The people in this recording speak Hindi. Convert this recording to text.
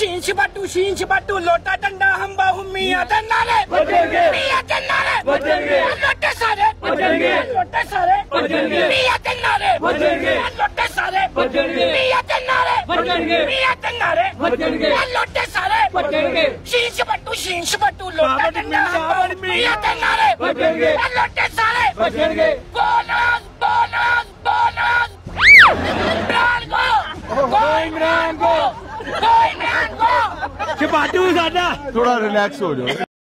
शीन छिपाटू शीन छिपाटू लोटा डंडा हम बाहू मियाँ ते नारे मियाँ ते नारे लोटे सारे। लोटे सारे। मियाँ ते नारे लोटे सारे। मियाँ ते नारे मियाँ ते नारे लोटे सारे। शीन छिपाटू शीन छिपाटू लोटा डंडा हम बाहू मियाँ ते नारे लोटे सारे। बोनस बोनस बोनस इमरान को इमरान को ਛਪਾਟੂ ਸਾਡਾ। ਥੋੜਾ ਰਿਲੈਕਸ ਹੋ ਜਾਓ।